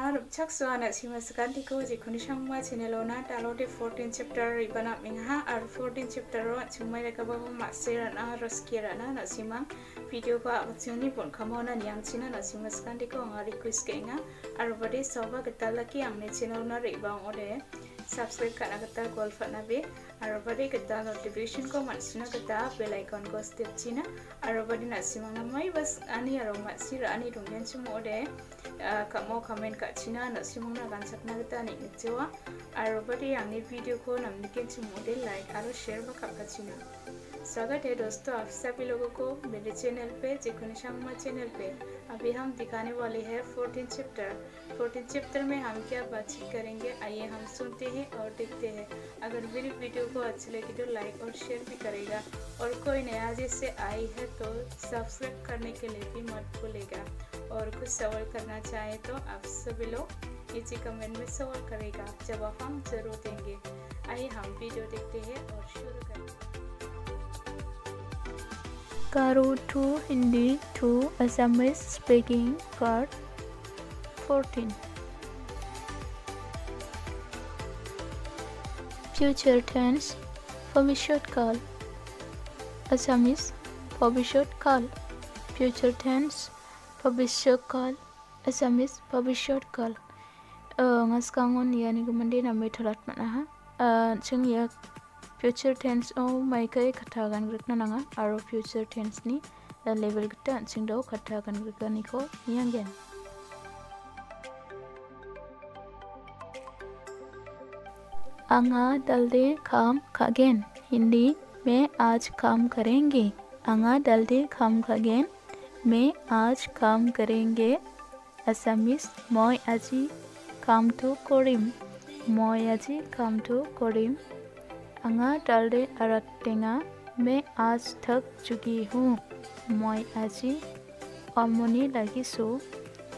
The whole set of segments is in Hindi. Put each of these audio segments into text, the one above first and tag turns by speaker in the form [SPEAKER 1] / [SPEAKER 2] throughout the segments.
[SPEAKER 1] na rupchak so ana sima sekanti ko je kuni sangma channel na download 14 chapter ibana mingha ar 14 chapter ro chumai reka ba ma sera na roskira na na sima video ba aksiyoni pon kamona nyang china na sima sekanti ko nga request ke nga ar bade soba ketala ki angne channel na re ba ode subscribe kana kata call fana be ar bade kata notification ko mansina kata bell icon ko step china ar bade na sima ngamai bas ani aro ma sira ani ode kamo comment ka china na simong na gan sakna gata ni ngewa aro aro share ba ka china स्वागत है दोस्तों आप सभी लोगों को मेरे चैनल पे जिकुन शर्मा चैनल पे अभी हम दिखाने वाले हैं फोर्टीन चैप्टर फोर्टीन चैप्टर में हम क्या बातचीत करेंगे आइए हम सुनते हैं और देखते हैं अगर मेरी वीडियो को अच्छी लगी तो लाइक और शेयर भी करेगा और कोई नया जैसे आई है तो सब्सक्राइब करने के लिए भी मत भूलेगा और कुछ सवाल करना चाहे तो आप सभी लोग नीचे कमेंट में सवाल करेगा जवाब हम ज़रूर देंगे आइए हम वीडियो देखते हैं और शुरू करें
[SPEAKER 2] Karo to Hindi to Assamese speaking part 14 Future tense Bhavishyatkal Assamese Bhavishyat Future tense Bhavishyat Assamese Bhavishyat uh, ngaskangon yani gumande na metalat mana ha uh, chung yak future tense o mai kai khatha gan grikna nanga aro future tense ni level gita chingdo khatha gan grikani ko yangen आंगा दल्दे काम खागेन हिंदी में आज काम करेंगे आंगा दल्दे काम खागेन मैं आज काम करेंगे আসামিজ মই আজি কামটো কৰিম মই আজি কামটো কৰিম आंगा डालदे अरटेंगा मैं आज थक चुकी हूँ मैं আজি আমনি লাগিছো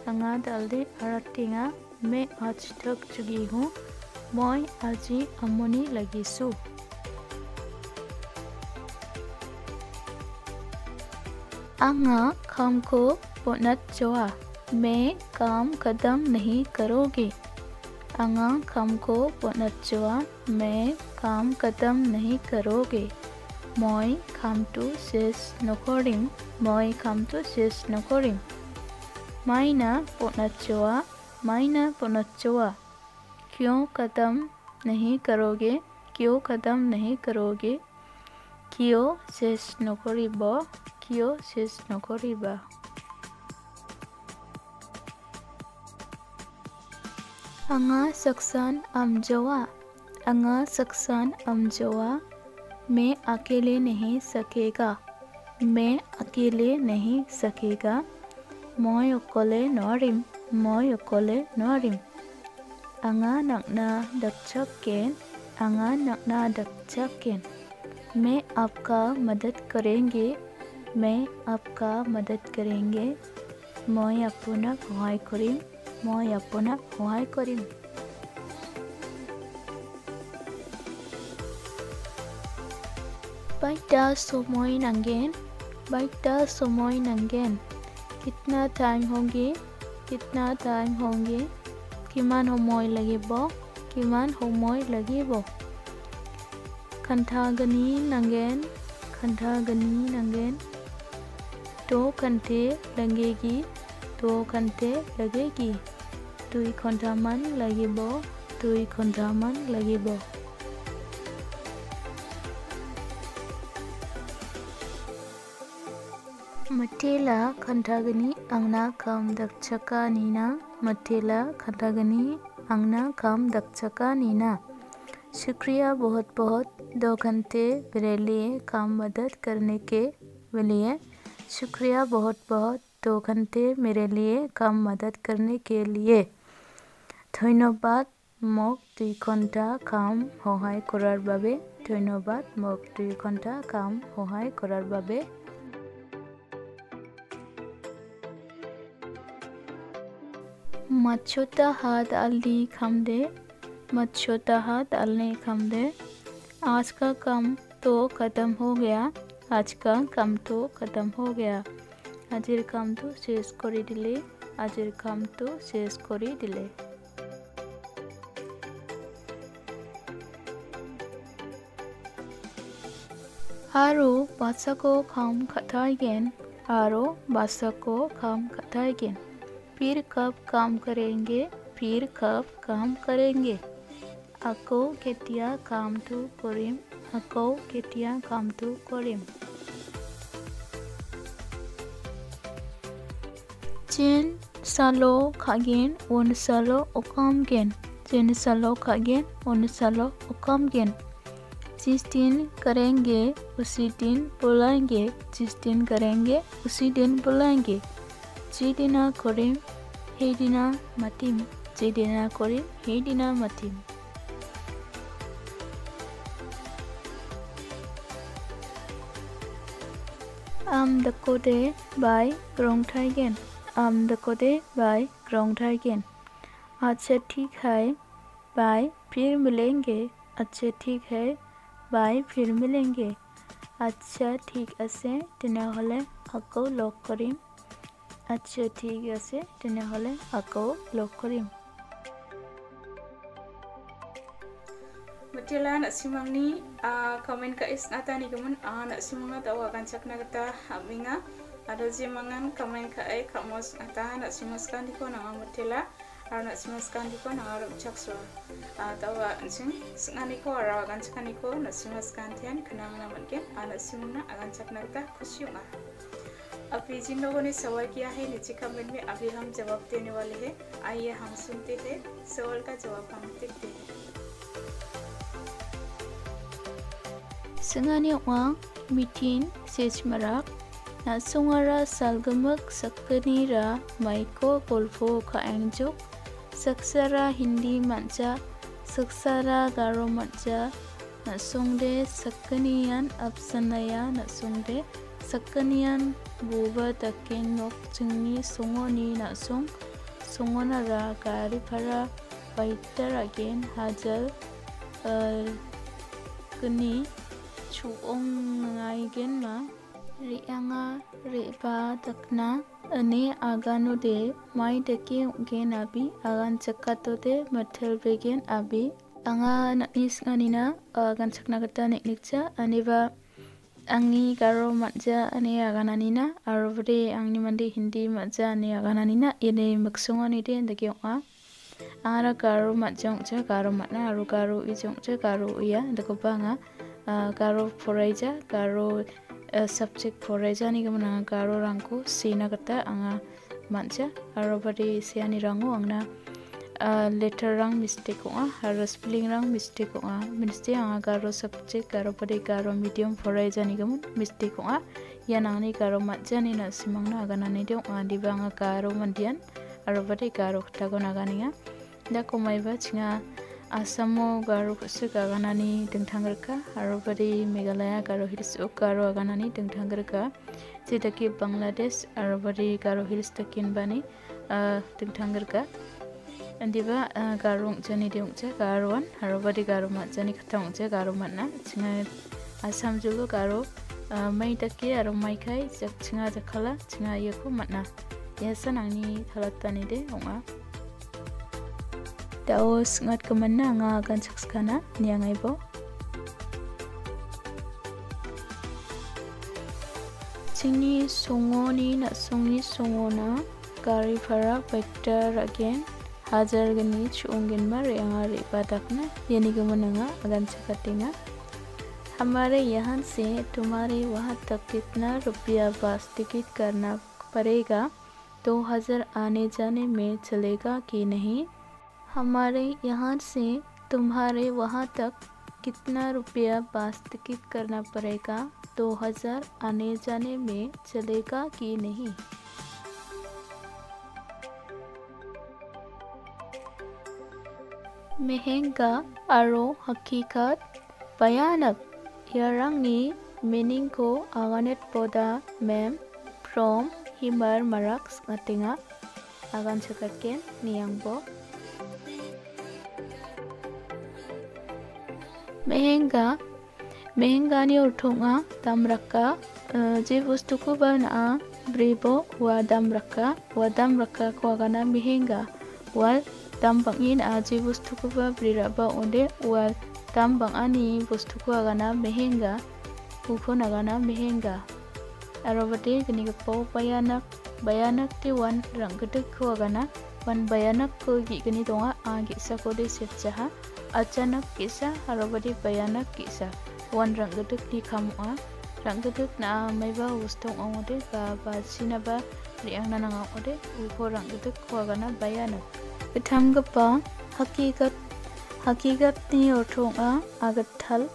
[SPEAKER 2] आंगा डालदे अरटेंगा मैं आज थक चुकी हूँ मैं আজি আমনি লাগিছো आंगा काम को बोनत जोआ मैं काम कदम नहीं करोगे आंगा काम को बोनत जोआ मैं काम खत्म नहीं करोगे মই কামটো শেষ নকৰিম মই কামটো শেষ নকৰিম মাইনা পনত যোৱা মাইনা পনত যোৱা क्यों ख़त्म नहीं करोगे क्यों ख़त्म नहीं करोगे কিয় শেষ নকৰিব কিয় শেষ নকৰিবা आंगा सकसान आमजवा अंगा सक्सान अमजोआ मैं अकेले नहीं सकेगा मैं अकेले नहीं सकेगा মই অকলে নোৱাৰিম মই অকলে নোৱাৰিম আঙা নাকনা दक्षकेन आंगा नकना दक्षकेन मैं आपका मदद करेंगे मैं आपका मदद करेंगे মই আপোনাক সহায় কৰিম মই আপোনাক সহায় কৰিম Baikda somoy nangen Baikda somoy nangen कितना टाइम होंगे कितना टाइम होंगे কিমান সময় লাগিব কিমান সময় লাগিব खोन्थागोनि नांगोन खोन्थागोनि नांगोन तो दो घंटे लगेगी तो दो घंटे लगेगी। दुई घंटा मन लगेब दुई घंटा मन लगेब मटेला खंडागनी अंगना कम दक्षका नीना, मटेला खंडागनी अंगना कम दक्षका नीना। शुक्रिया बहुत बहुत दो घंटे मेरे लिए काम मदद करने के लिए। शुक्रिया बहुत बहुत दो घंटे मेरे लिए काम मदद करने के लिए ধন্যবাদ মোক দুই ঘণ্টা কাম সহায় কৰাৰ বাবে ধন্যবাদ মোক দুই ঘণ্টা কাম সহায় কৰাৰ বাবে मच्छोता हाथ अल्दी खम दे मच्छोता हाथ अलने खम दे आज का काम तो ख़त्म हो गया आज का काम तो ख़त्म हो गया। आज काम तो शेष कर दिले। आज काम तो शेष कर दिले। आरो बादशाह को खाम खताएगेन आरो बादशाह को खाम खताएगेन फिर कब काम करेंगे? फिर कब काम करेंगे? आको केतिया काम तो करें। আকৌ কেতিয়া কামটো কৰিম Jen salo kagen un salo okamgen. Jen salo kagen un salo okamgen. जिस दिन करेंगे उसी दिन बुलाएंगे जिस दिन करेंगे उसी दिन बुलाएंगे जिदिना करिम हेदिना मातिम जिदिना करिम हेदिना मातिम Am the code by Grongtaigen. Am the code by Grongtaigen. अच्छा ठीक है बाय फिर मिलेंगे अच्छा ठीक है বাই ফির মিলেঙ্গে আচ্ছা ঠিক আছে তেনেহ'লে আকৌ লগ কৰিম আচ্ছা ঠিক আছে তেনেহ'লে আকৌ লগ কৰিম
[SPEAKER 1] Mutila nak simang ni komen ka is nata ni kemun nak simang na tawa kan cak na kata abinga ada jimangan komen ka ai kamos nata nak simaskan di ko na mutila arna simaskan di ko na arum cak so tawa ansing sengani ko ara kan cak ni ko na simaskan tian kenang na mungkin ana simang na akan cak na kata kusyunga अभी जिन लोगों ने सवाल किया है नीचे कमेंट में अभी हम जवाब देने वाले हैं आइए हम सुनते हैं सवाल का जवाब हम देखते हैं
[SPEAKER 2] सिंगानी वांग मिटिन सेचमराक ना सुंगारा सालगमक सकनी रा माइको गोल्फो का एंजुक सक्सरा हिंदी मंचा सक्सरा गारो मंचा ना सुंगे सकनियन अपसनया ना सुंगे सकनियन गोवा तके नोक चिंगी सुंगोनी ना सुंग सुंगोना रा गारी फरा बाइटर अगेन हाजल कनी kini chuong ngai gen ma ri anga ri ba takna ane agano de mai de ke ge na bi, agan chakato de mathel begen abi anga na is nganina agan chakna kata nek nek cha ấy ba angni garo matja ane agananina arobde angni mandi hindi matja ane agananina ine maksungani de ndake wa ara garo matjong cha garo matna aru garo ijong cha garo iya ndako banga garo foraija garo subject foraija ni gamana garo rangko sina kata anga mancha aro bari siani rango angna letter rang mistake onga aro spelling rang mistake onga minste anga garo subject garo bari garo medium foraija ni gamun mistake onga yanangni garo matja ni na simangna agana ni de onga dibanga garo mandian aro bari garo khtago naganiga da komaiba chinga आसामाव गार'खौसो गागानानै दोंथांग्रोखा आरो बादि मेघालया गार' हिल्स गार' आगानानै दोंथांग्रोखा जिथाखि बांलादेश आरो बादि गार' हिल्स थाखिनबानि दोंथांग्रोखा दिबा गार' अंजानि दे उंचा गार'आन आरो बादि गार' मानजानि खोथा उंचा गार' मानना जोङो आसाम जुलु गार' मै तकि आरो माइखाय जोङा जाखाला जोङा इखौ मानना यासान आंनि थालातानि दे उङा de onga daos ngat kemana nga akan sakskana niang ibo singni songoni na songi songona gari phara vector again hajar gani chungin ma re mar yang ari badakna yani kemana nga akan sakatinga हमारे यहाँ से तुम्हारे वहाँ तक कितना रुपया बस टिकट करना पड़ेगा दो हज़ार आने जाने में चलेगा कि नहीं हमारे यहाँ से तुम्हारे वहाँ तक कितना रुपया टिकट करना पड़ेगा? दो हज़ार आने जाने में चलेगा कि नहीं? महँगा आरो हकीकत भयानक। यारांगनी meaning ko aganet poda mem from himar maraks ngatinga agan sakatken मेहंगा मेहंगा ने उठोगा दम रखा जे वस्तु को बना ब्रेबो व दम रखा व दम रखा को अगाना मेहंगा व दम बंगीन आ जे वस्तु को बा ब्रेबो उन्हे व दम बंगानी वस्तु को अगाना मेहंगा उखो नगाना मेहंगा अरबटे कनिक पो बयानक बयानक ते वन रंगटक को अगाना वन बयानक को गिकनी दोंगा आ गिसको दे सेचहा अचानक किसा हरबदी भयानक किसा वन रंगदुक नि खामुआ रंगदुक ना मैबा उस्तों ओदे बा बा सिनाबा रियांगना नांगा ओदे उखो रंगदुक खवागाना भयानक बिथामगपा हकीकत हकीकत नि ओठोंगा आगथल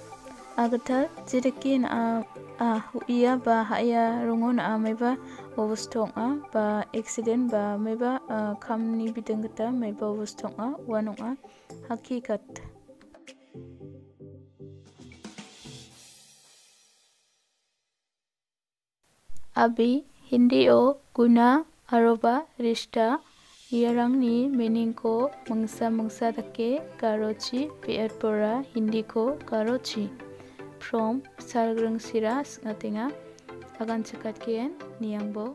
[SPEAKER 2] agata jidakin a a huia ba haya rongon a meba overstock a ba accident ba meba kam ni bidangata meba overstock a wanong a hakikat. Abi hindi o guna aroba rishta yarang ni meaning ko mangsa mangsa dake karochi pr pora hindi ko karochi. From sargrang siras ngatinga agan cekat kien niangbo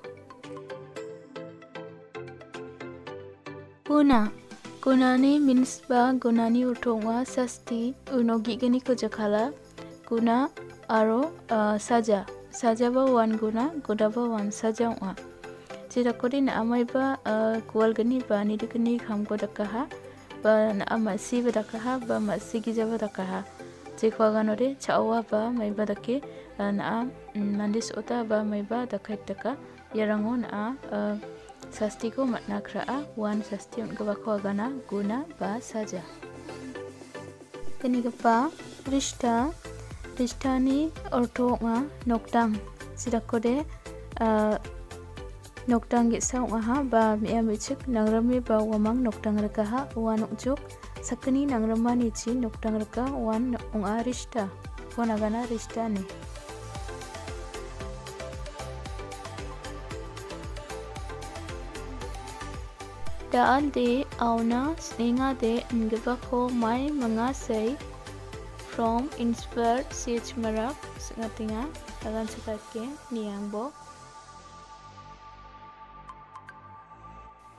[SPEAKER 2] guna gunani means ba gunani utongwa sasti unogi gani ko jakala guna aro uh, saja sajaba wan guna godaba wan sajang wa jira kodi na amai ba kual gani ba ni dikni kham ko dakaha ba na ama si ba dakaha ba ma si gi jaba dakaha zikwagano cawa ba maiba dake na'a mm, mandis uta ba maiba dakait daka yarango na'a sastiko matna kra'a wan sasti ongibako agana guna ba saja. Kenigipa rishta rishtani orto onga noktang sidakode noktang gisa onga ha ba mi'a michik nangrami ba wamang noktang rekaha wan ongjuk Sakni ng Romani chi nuktang raka wan ung arista. Ponagana rista ni. Daal de auna sninga de ngibako mai mga say from inspired sage marap singatinga tagan sakatke niyangbo.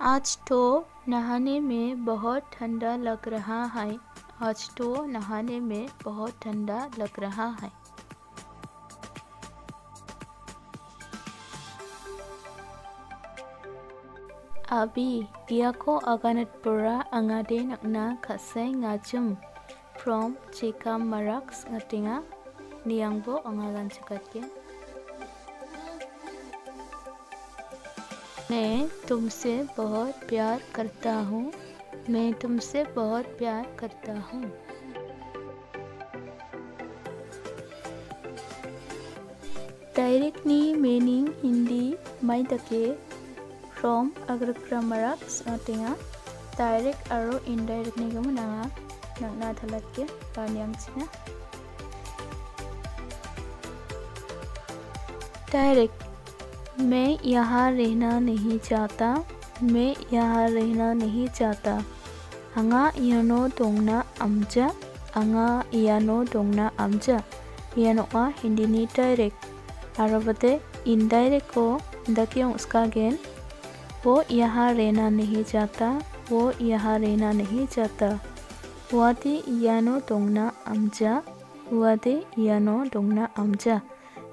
[SPEAKER 2] आज तो नहाने में बहुत ठंडा लग रहा है। आज तो नहाने में बहुत ठंडा लग रहा है। अभी यको अगनपुरा अंगादे नकना खसे गाचुम फ्रॉम चिका मराक्स घटिंगा नियंगो अंगागन चुका मैं तुमसे बहुत प्यार करता हूँ। मैं तुमसे बहुत प्यार करता हूँ। डायरेक्टली मीनिंग हिंदी मैं दके फ्रॉम अगर प्रमरा डायरेक्ट और इनडायरेक्टनी गुम ना ना थलत के पानी डायरेक्ट मैं यहाँ रहना नहीं चाहता। मैं यहाँ रहना नहीं चाहता। आंगा इयानो दंना आमजा आंगा इयानो दंना आमजा इयानोआ हिंदीनि डायरेक्ट। आरोबते इनडायरेक्ट को दकियों उसका गेन। वो यहाँ रहना नहीं चाहता। वो यहाँ रहना नहीं चाहता। Wadi iano dongna amja. Wadi iano dongna अमजा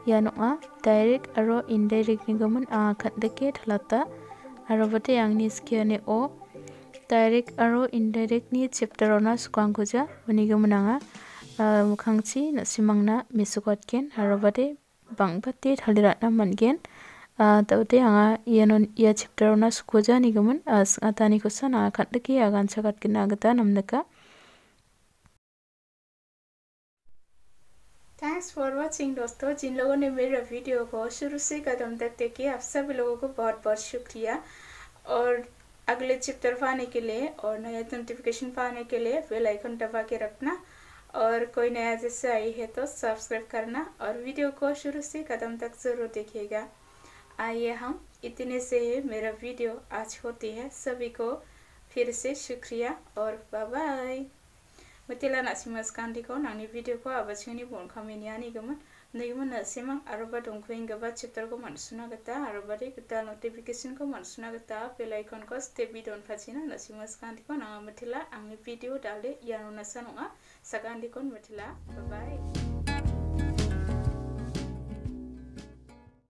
[SPEAKER 2] a direct aro indirect ni gamun a khat khandake thalata. Aro bate yang ni skiane o direct aro indirect ni chapter ona sukang kuja wani gamun anga mukhangchi na simangna misukot ken aro bate bangbate thaliratna mangen taute anga iano ia chapter ona sukoja ni gamun atani kusa na khandake agan chagat kina agata namnaka
[SPEAKER 1] thanks for watching दोस्तों। जिन लोगों ने मेरे वीडियो को शुरू से कदम तक देखे आप सभी लोगों को बहुत बहुत शुक्रिया। और अगले चैप्टर पाने के लिए और नया नोटिफिकेशन पाने के लिए बेल आइकन दबा के रखना। और कोई नया जैसे आई है तो सब्सक्राइब करना और वीडियो को शुरू से कदम तक ज़रूर देखिएगा। आइए हम इतने से ही मेरा वीडियो आज होती है। सभी को फिर से शुक्रिया और bye Betila nak simas kandi kau nang ni video kau abah sini pun kami ni ani gaman. Nagi mana simang arobat ongkuing gabat chapter kau Sunagata, kata the kita notification kau mansuna kata bell icon kau step bit on fasina nak simas kandi kau nang betila angni video dale yang unasan unga sakandi kau betila bye bye.